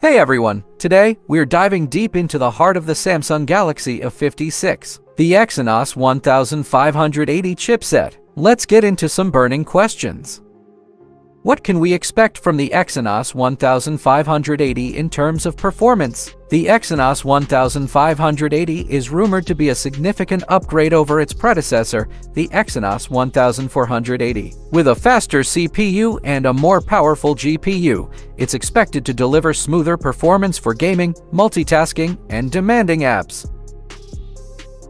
Hey everyone! Today, we're diving deep into the heart of the Samsung Galaxy A56, the Exynos 1580 chipset. Let's get into some burning questions. What can we expect from the Exynos 1580 in terms of performance? The Exynos 1580 is rumored to be a significant upgrade over its predecessor, the Exynos 1480. With a faster CPU and a more powerful GPU, it's expected to deliver smoother performance for gaming, multitasking, and demanding apps.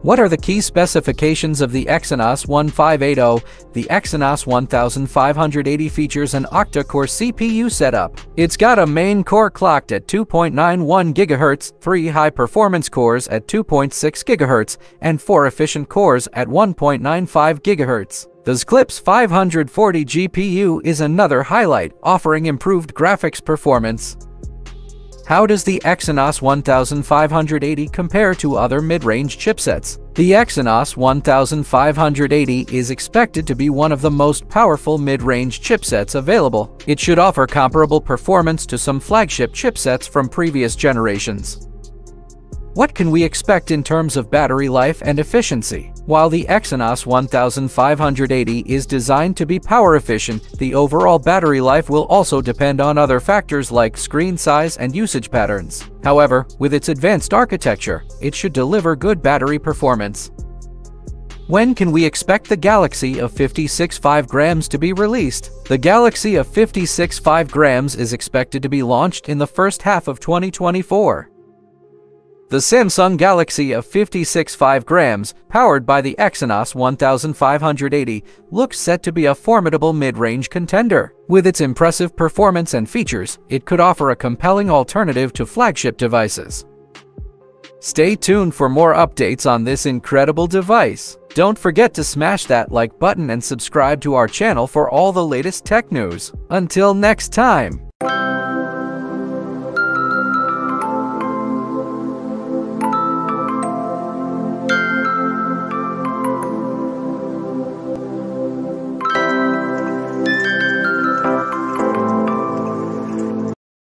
What are the key specifications of the Exynos 1580? The Exynos 1580 features an octa-core CPU setup. It's got a main core clocked at 2.91 GHz, three high-performance cores at 2.6 GHz, and four efficient cores at 1.95 GHz. The Xclipse 540 GPU is another highlight, offering improved graphics performance. How does the Exynos 1580 compare to other mid-range chipsets? The Exynos 1580 is expected to be one of the most powerful mid-range chipsets available. It should offer comparable performance to some flagship chipsets from previous generations. What can we expect in terms of battery life and efficiency? While the Exynos 1580 is designed to be power efficient, the overall battery life will also depend on other factors like screen size and usage patterns. However, with its advanced architecture, it should deliver good battery performance. When can we expect the Galaxy A56 5 grams to be released? The Galaxy A56 5 grams is expected to be launched in the first half of 2024. The Samsung Galaxy of 56.5 grams, powered by the Exynos 1580, looks set to be a formidable mid-range contender. With its impressive performance and features, it could offer a compelling alternative to flagship devices. Stay tuned for more updates on this incredible device. Don't forget to smash that like button and subscribe to our channel for all the latest tech news. Until next time!